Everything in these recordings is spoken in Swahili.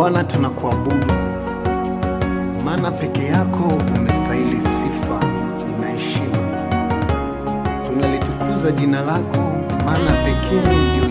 Bwana, tunakuabudu maana peke yako umestahili sifa na heshima. Tunalitukuza jina lako maana pekee ndio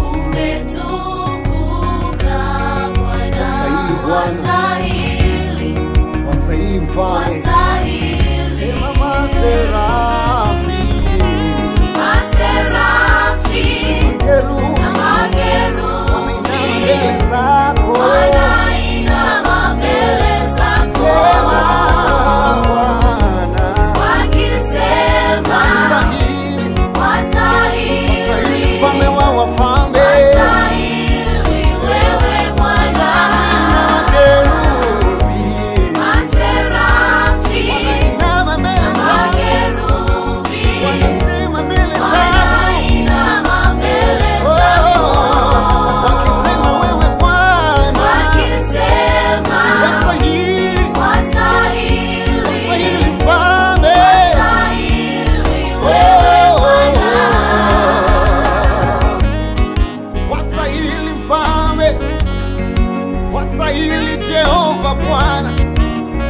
Wasahili Jehova Bwana,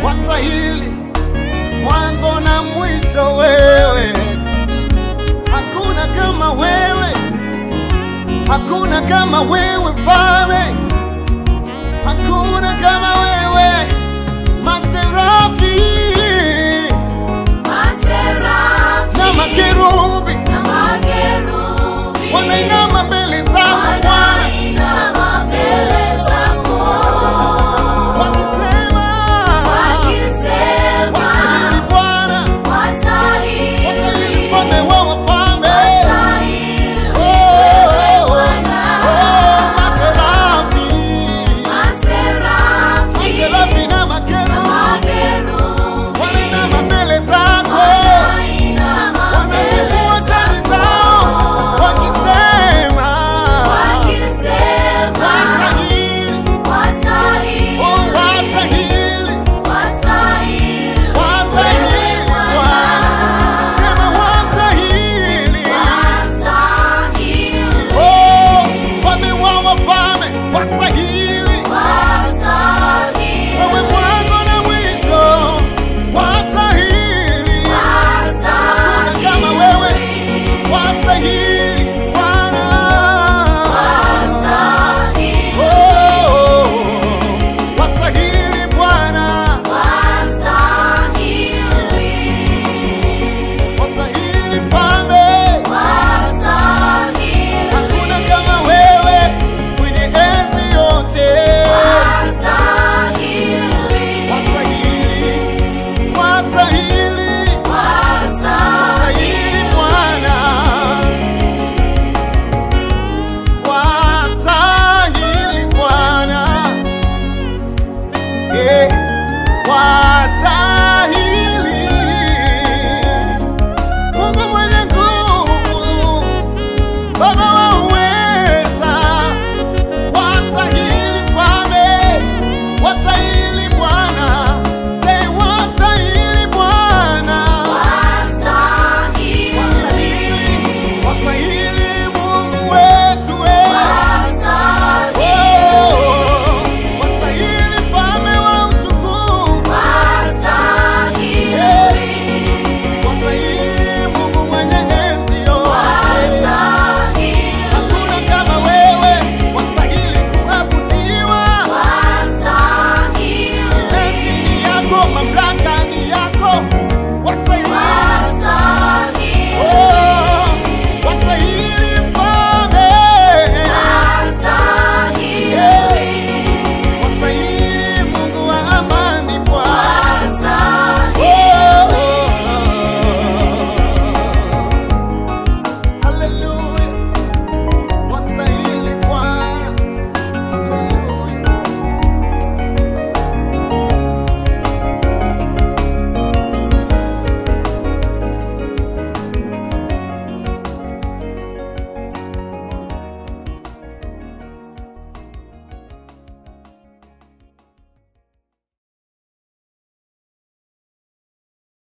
wasahili mwanzo na mwisho wewe. Hakuna kama wewe, hakuna kama wewe Mfalme, hakuna kama wewe.